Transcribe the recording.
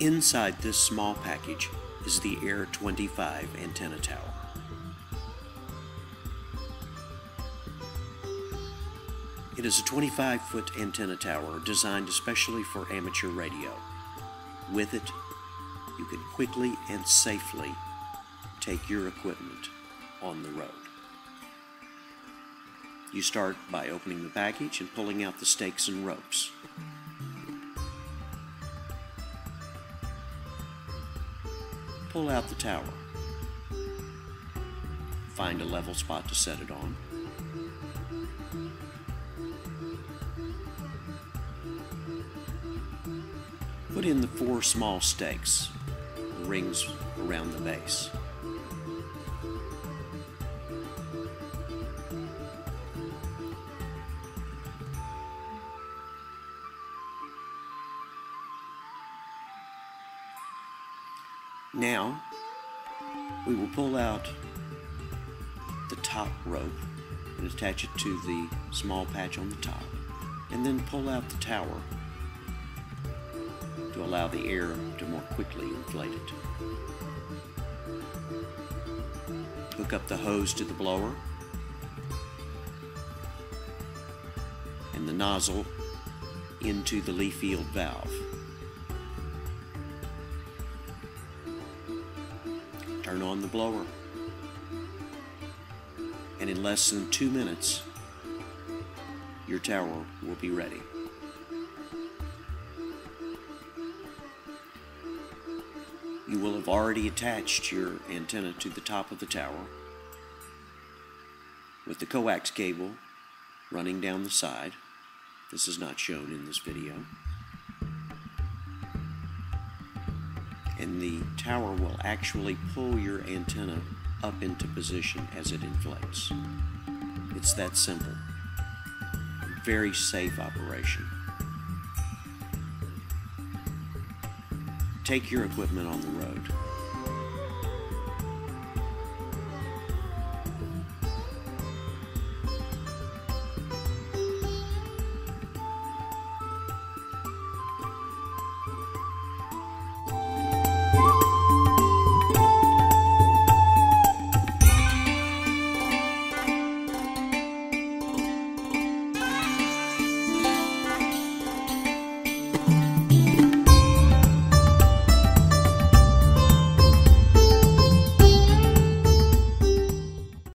Inside this small package is the Air 25 antenna tower. It is a 25 foot antenna tower designed especially for amateur radio. With it, you can quickly and safely take your equipment on the road. You start by opening the package and pulling out the stakes and ropes. Pull out the tower. Find a level spot to set it on. Put in the four small stakes, rings around the base. Now, we will pull out the top rope and attach it to the small patch on the top, and then pull out the tower to allow the air to more quickly inflate it. Hook up the hose to the blower and the nozzle into the Leafield valve. Turn on the blower. And in less than two minutes, your tower will be ready. You will have already attached your antenna to the top of the tower with the coax cable running down the side. This is not shown in this video. And the tower will actually pull your antenna up into position as it inflates. It's that simple. Very safe operation. Take your equipment on the road.